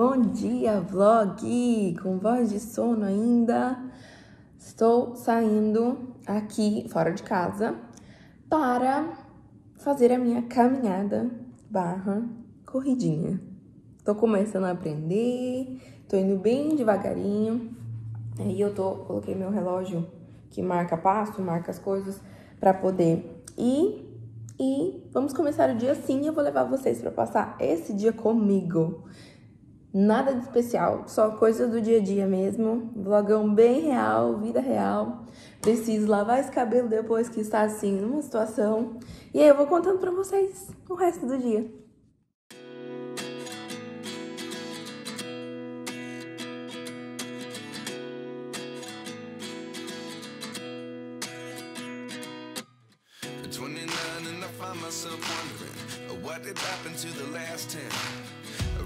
Bom dia, vlog! Com voz de sono ainda. Estou saindo aqui fora de casa para fazer a minha caminhada barra corridinha. Tô começando a aprender, tô indo bem devagarinho. Aí eu tô, coloquei meu relógio que marca passo, marca as coisas para poder ir. E vamos começar o dia assim. Eu vou levar vocês para passar esse dia comigo. Nada de especial, só coisas do dia a dia mesmo. Vlogão bem real, vida real. Preciso lavar esse cabelo depois que está assim numa situação. E aí eu vou contando pra vocês o resto do dia. what did happen to the last 10 I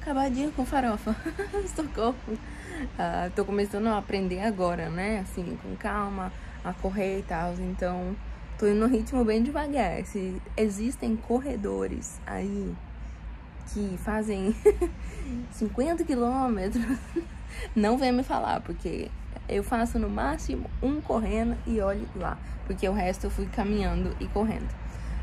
Acabadinha com farofa. Socorro. Uh, tô começando a aprender agora, né? Assim, com calma, a correr e tal. Então, tô indo no ritmo bem devagar. Se existem corredores aí que fazem 50 quilômetros, não vem me falar, porque eu faço no máximo um correndo e olhe lá. Porque o resto eu fui caminhando e correndo.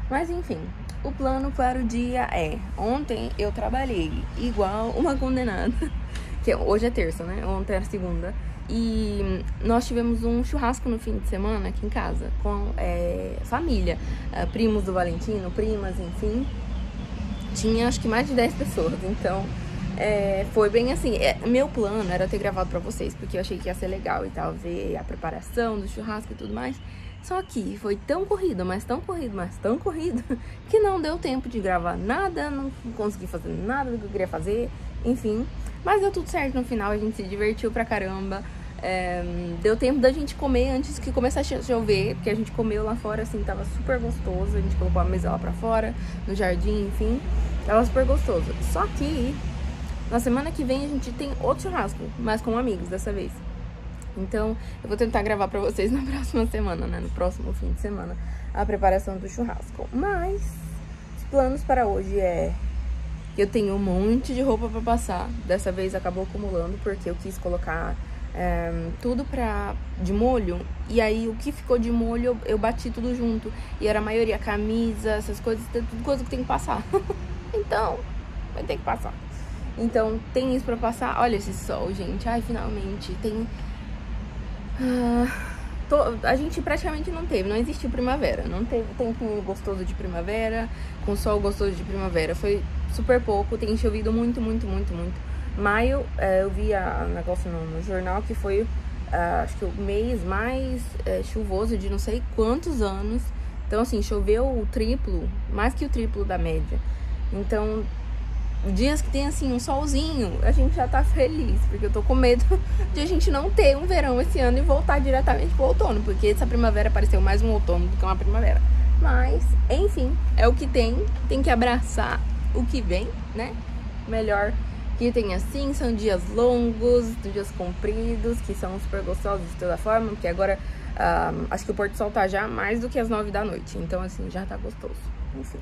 Mas enfim, o plano para o dia é: ontem eu trabalhei igual uma condenada, que hoje é terça, né? Ontem era segunda. E nós tivemos um churrasco no fim de semana aqui em casa, com é, família, é, primos do Valentino, primas, enfim. Tinha acho que mais de 10 pessoas, então é, foi bem assim. É, meu plano era ter gravado pra vocês, porque eu achei que ia ser legal e tal, ver a preparação do churrasco e tudo mais. Só que foi tão corrido, mas tão corrido, mas tão corrido, que não deu tempo de gravar nada, não consegui fazer nada do que eu queria fazer, enfim. Mas deu tudo certo no final, a gente se divertiu pra caramba. É, deu tempo da gente comer antes que começasse a chover, porque a gente comeu lá fora, assim, tava super gostoso. A gente colocou a mesa lá pra fora, no jardim, enfim. Tava super gostoso. Só que na semana que vem a gente tem outro churrasco, mas com amigos dessa vez. Então, eu vou tentar gravar pra vocês na próxima semana, né? No próximo fim de semana, a preparação do churrasco. Mas, os planos para hoje é... Eu tenho um monte de roupa pra passar. Dessa vez acabou acumulando, porque eu quis colocar é, tudo pra, de molho. E aí, o que ficou de molho, eu, eu bati tudo junto. E era a maioria camisa, essas coisas, tudo coisa que tem que passar. então, vai ter que passar. Então, tem isso pra passar. Olha esse sol, gente. Ai, finalmente. Tem ah, a gente praticamente não teve, não existiu primavera. Não teve tempinho gostoso de primavera, com sol gostoso de primavera. Foi super pouco, tem chovido muito, muito, muito, muito. Maio, é, eu vi um negócio no, no, jornal que foi, uh, acho que o mês mais é, chuvoso de não sei quantos anos. Então, assim, choveu o triplo, mais que o triplo da média. Então, dias que tem assim um solzinho, a gente já tá feliz, porque eu tô com medo de a gente não ter um verão esse ano e voltar diretamente pro outono, porque essa primavera pareceu mais um outono do que uma primavera. Mas, enfim, é o que tem, tem que abraçar o que vem, né? Melhor que tem assim, são dias longos, dias compridos, que são super gostosos de toda forma, porque agora um, acho que o Porto Sol tá já mais do que as nove da noite, então assim, já tá gostoso. Enfim.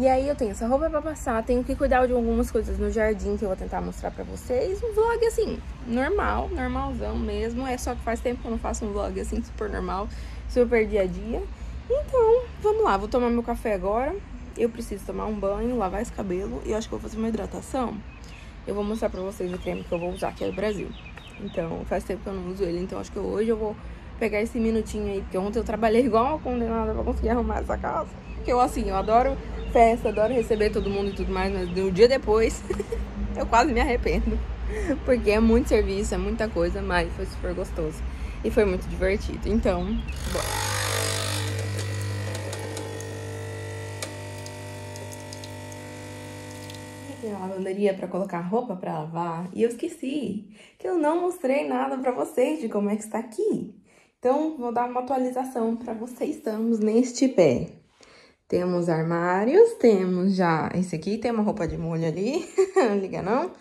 E aí eu tenho essa roupa pra passar, tenho que cuidar de algumas coisas no jardim que eu vou tentar mostrar pra vocês. Um vlog assim, normal, normalzão mesmo. É só que faz tempo que eu não faço um vlog assim, super normal, super dia a dia. Então, vamos lá, vou tomar meu café agora. Eu preciso tomar um banho, lavar esse cabelo e eu acho que vou fazer uma hidratação. Eu vou mostrar pra vocês o creme que eu vou usar, que é do Brasil. Então, faz tempo que eu não uso ele, então acho que hoje eu vou pegar esse minutinho aí, porque ontem eu trabalhei igual uma condenada pra conseguir arrumar essa casa. Porque eu, assim, eu adoro festa, adoro receber todo mundo e tudo mais, mas um dia depois eu quase me arrependo. Porque é muito serviço, é muita coisa, mas foi super gostoso. E foi muito divertido. Então, bora. Ó. lavanderia para colocar roupa para lavar e eu esqueci que eu não mostrei nada para vocês de como é que está aqui. Então, vou dar uma atualização para vocês. Estamos neste pé. Temos armários, temos já... Esse aqui tem uma roupa de molho ali, não liga não.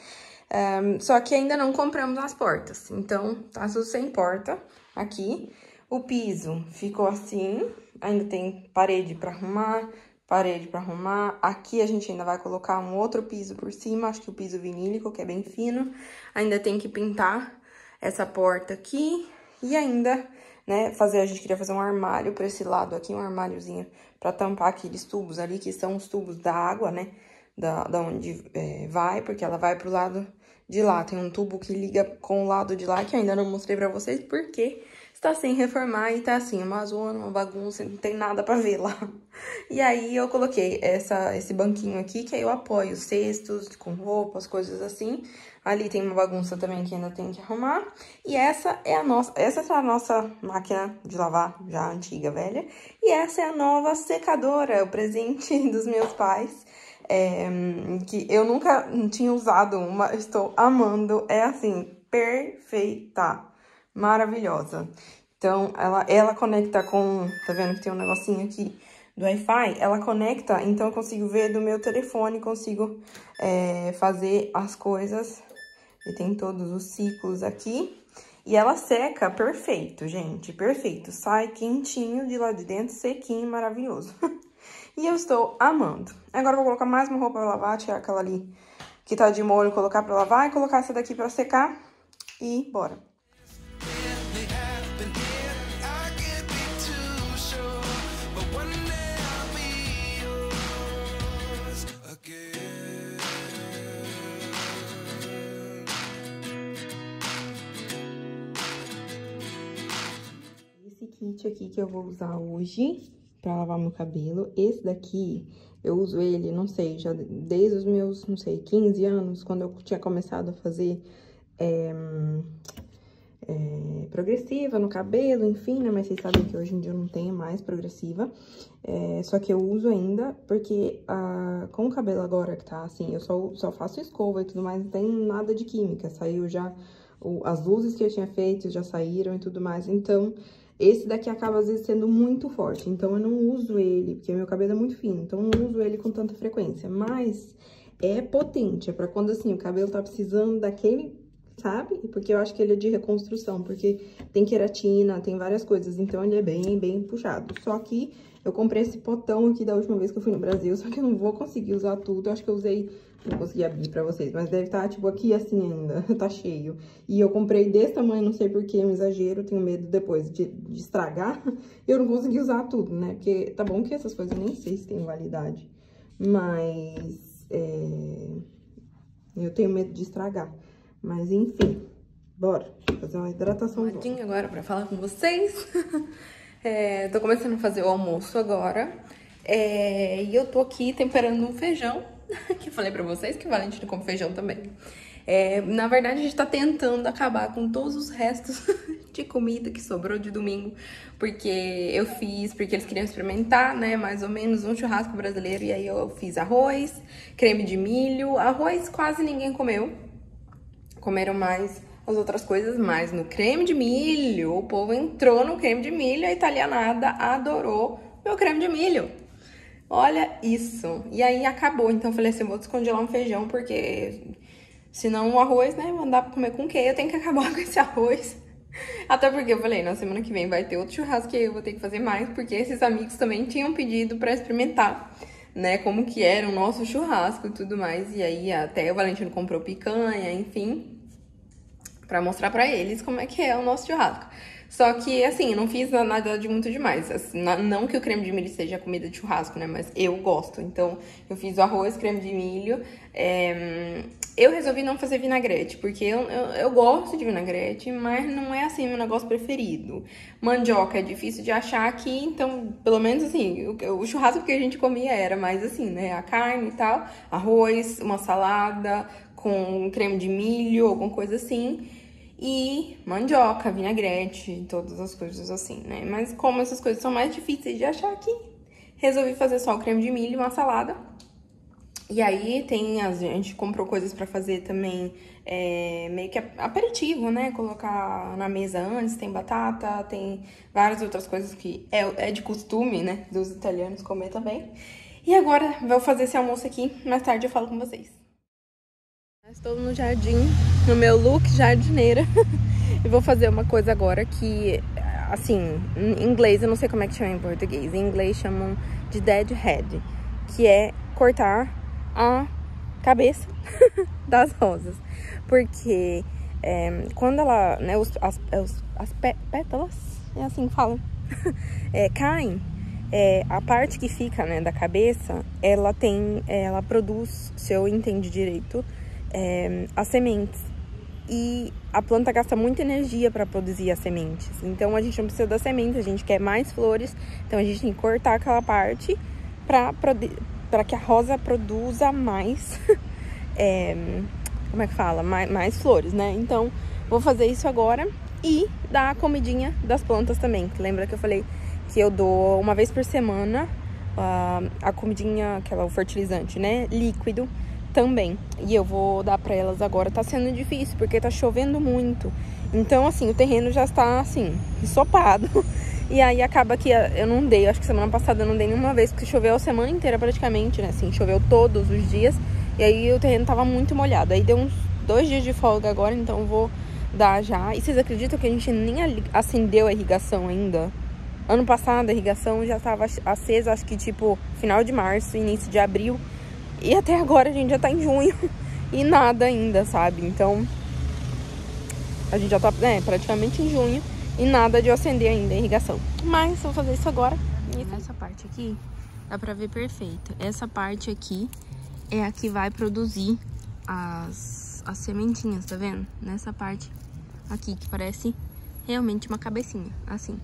Um, só que ainda não compramos as portas, então tá tudo sem porta aqui. O piso ficou assim, ainda tem parede para arrumar, parede para arrumar. Aqui a gente ainda vai colocar um outro piso por cima, acho que o piso vinílico, que é bem fino. Ainda tem que pintar essa porta aqui e ainda, né, fazer, a gente queria fazer um armário para esse lado aqui, um armáriozinho para tampar aqueles tubos ali, que são os tubos da água, né, da, da onde é, vai, porque ela vai pro lado de lá. Tem um tubo que liga com o lado de lá, que ainda não mostrei pra vocês, porque está sem reformar e tá assim, uma zona, uma bagunça, não tem nada pra ver lá. E aí eu coloquei essa, esse banquinho aqui, que aí eu apoio cestos com roupas, coisas assim. Ali tem uma bagunça também que ainda tem que arrumar. E essa é a nossa, essa é a nossa máquina de lavar, já antiga, velha. E essa é a nova secadora, o presente dos meus pais é, que eu nunca tinha usado uma, estou amando, é assim, perfeita, maravilhosa. Então, ela, ela conecta com, tá vendo que tem um negocinho aqui do Wi-Fi? Ela conecta, então eu consigo ver do meu telefone, consigo é, fazer as coisas. E tem todos os ciclos aqui. E ela seca perfeito, gente, perfeito. Sai quentinho de lá de dentro, sequinho, maravilhoso. E eu estou amando. Agora eu vou colocar mais uma roupa pra lavar, tirar aquela ali que tá de molho, colocar pra lavar e colocar essa daqui pra secar. E bora. Kit aqui que eu vou usar hoje pra lavar meu cabelo. Esse daqui, eu uso ele, não sei, já desde os meus, não sei, 15 anos, quando eu tinha começado a fazer é, é, progressiva no cabelo, enfim, né? Mas vocês sabem que hoje em dia eu não tenho mais progressiva. É, só que eu uso ainda, porque a, com o cabelo agora que tá assim, eu só, só faço escova e tudo mais, não tem nada de química. Saiu já, as luzes que eu tinha feito já saíram e tudo mais, então... Esse daqui acaba, às vezes, sendo muito forte, então eu não uso ele, porque meu cabelo é muito fino, então eu não uso ele com tanta frequência. Mas é potente, é pra quando, assim, o cabelo tá precisando daquele, sabe? Porque eu acho que ele é de reconstrução, porque tem queratina, tem várias coisas, então ele é bem, bem puxado. Só que eu comprei esse potão aqui da última vez que eu fui no Brasil, só que eu não vou conseguir usar tudo, eu acho que eu usei não consegui abrir pra vocês, mas deve estar, tá, tipo, aqui assim ainda, tá cheio. E eu comprei desse tamanho, não sei porquê, é um exagero, tenho medo depois de, de estragar. Eu não consegui usar tudo, né? Porque tá bom que essas coisas eu nem sei se tem validade. Mas, é... Eu tenho medo de estragar. Mas, enfim, bora fazer uma hidratação. Um agora pra falar com vocês. é, tô começando a fazer o almoço agora. É, e eu tô aqui temperando um feijão que falei pra vocês que o Valentina come feijão também. É, na verdade, a gente tá tentando acabar com todos os restos de comida que sobrou de domingo, porque eu fiz, porque eles queriam experimentar, né, mais ou menos um churrasco brasileiro, e aí eu fiz arroz, creme de milho, arroz quase ninguém comeu, comeram mais as outras coisas, mas no creme de milho, o povo entrou no creme de milho, a italianada adorou meu creme de milho. Olha isso. E aí acabou. Então eu falei assim, vou descongelar um feijão, porque senão o arroz, né, não dá pra comer com o quê? Eu tenho que acabar com esse arroz. Até porque eu falei, na semana que vem vai ter outro churrasco que eu vou ter que fazer mais, porque esses amigos também tinham pedido pra experimentar, né, como que era o nosso churrasco e tudo mais. E aí até o Valentino comprou picanha, enfim, pra mostrar pra eles como é que é o nosso churrasco. Só que, assim, não fiz nada de muito demais. Assim, não que o creme de milho seja comida de churrasco, né? Mas eu gosto. Então, eu fiz o arroz, creme de milho. É... Eu resolvi não fazer vinagrete, porque eu, eu, eu, gosto de vinagrete, mas não é, assim, meu negócio preferido. Mandioca é difícil de achar aqui, então, pelo menos, assim, o, o churrasco que a gente comia era mais assim, né? A carne e tal, arroz, uma salada com creme de milho, alguma coisa assim e mandioca, vinagrete, todas as coisas assim, né? Mas como essas coisas são mais difíceis de achar aqui, resolvi fazer só o creme de milho, uma salada E aí tem, a gente comprou coisas para fazer também, é, meio que aperitivo, né? Colocar na mesa antes, tem batata, tem várias outras coisas que é, é de costume, né? Dos italianos comer também. E agora vou fazer esse almoço aqui, mais tarde eu falo com vocês. Estou no jardim, no meu look jardineira. e vou fazer uma coisa agora que, assim, em inglês, eu não sei como é que chama em português. Em inglês chamam de dead head, que é cortar a cabeça das rosas. Porque é, quando ela, né, os, as, as pétalas, é assim que falam, é, caem, é, a parte que fica, né, da cabeça, ela tem, ela produz, se eu entendi direito, é, as sementes. E a planta gasta muita energia para produzir as sementes. Então a gente não precisa das sementes, a gente quer mais flores. Então a gente tem que cortar aquela parte para que a rosa produza mais, é, como é que fala? Mais, mais, flores, né? Então, vou fazer isso agora e dar a comidinha das plantas também. Lembra que eu falei que eu dou uma vez por semana uh, a comidinha, aquela, o fertilizante, né? Líquido também. E eu vou dar para elas agora. Tá sendo difícil porque tá chovendo muito. Então, assim, o terreno já está, assim, ensopado. E aí acaba que eu não dei, acho que semana passada eu não dei nenhuma vez, porque choveu a semana inteira praticamente, né? Assim, choveu todos os dias. E aí o terreno tava muito molhado. Aí deu uns dois dias de folga agora, então eu vou dar já. E vocês acreditam que a gente nem acendeu a irrigação ainda? Ano passado a irrigação já estava acesa, acho que tipo final de março, início de abril. E até agora a gente já tá em junho e nada ainda, sabe? Então a gente já tá é, praticamente em junho. E nada de eu acender ainda a irrigação. Mas vou fazer isso agora. E nessa parte aqui, dá pra ver perfeito. Essa parte aqui é a que vai produzir as, as sementinhas, tá vendo? Nessa parte aqui, que parece realmente uma cabecinha, assim.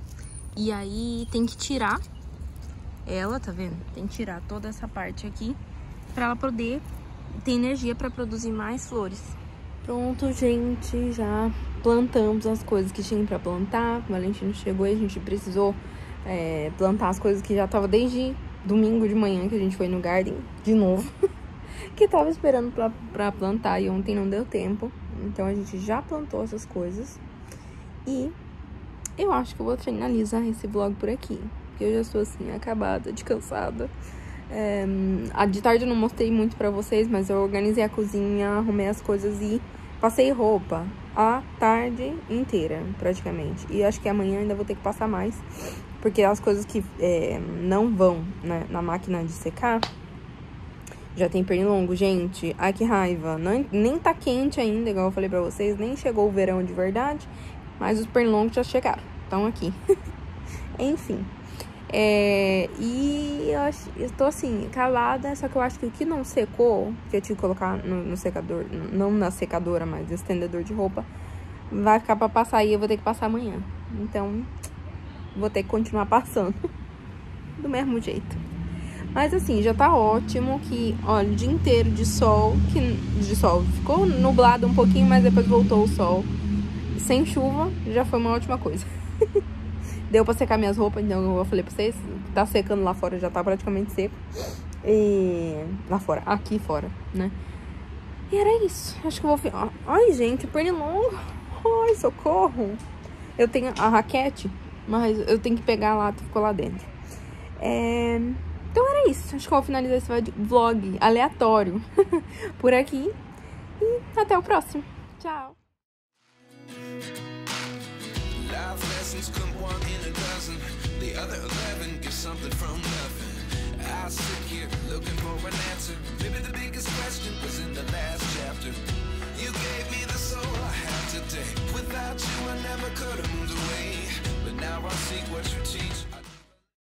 E aí tem que tirar ela, tá vendo? Tem que tirar toda essa parte aqui pra ela poder ter energia pra produzir mais flores. Pronto, gente, já plantamos as coisas que tinha para plantar. O Valentino chegou e a gente precisou é, plantar as coisas que já tava desde domingo de manhã que a gente foi no garden de novo. que tava esperando pra, plantar e ontem não deu tempo. Então a gente já plantou essas coisas. E eu acho que eu vou finalizar esse vlog por aqui. Porque eu já estou assim, acabada, de É, de tarde eu não mostrei muito pra vocês, mas eu organizei a cozinha, arrumei as coisas e passei roupa a tarde inteira, praticamente. E acho que amanhã ainda vou ter que passar mais, porque as coisas que é, não vão né, na máquina de secar, já tem pernilongo, gente. Ai, que raiva. Não, nem tá quente ainda, igual eu falei pra vocês, nem chegou o verão de verdade, mas os pernilongos já chegaram, estão aqui. Enfim. É, e eu, tô assim, calada, só que eu acho que o que não secou, que eu tive que colocar no, no secador, não na secadora, mas no estendedor de roupa, vai ficar pra passar e eu vou ter que passar amanhã. Então, vou ter que continuar passando do mesmo jeito. Mas assim, já tá ótimo que, olha, o dia inteiro de sol, que de sol, ficou nublado um pouquinho, mas depois voltou o sol. Sem chuva, já foi uma ótima coisa. Deu pra secar minhas roupas, então eu falei pra vocês, tá secando lá fora, já tá praticamente seco. E... Lá fora, aqui fora, né? E era isso. Acho que eu vou... Ai, gente, pernilongo. Ai, socorro. Eu tenho a raquete, mas eu tenho que pegar lá, ficou lá dentro. É... Então era isso. Acho que eu vou finalizar esse vlog aleatório por aqui. E até o próximo. Tchau. The other 11 get something from nothing. I sit here looking for an answer. Maybe the biggest question was in the last chapter. You gave me the soul I have today. Without you, I never could have moved away. But now I see what you teach.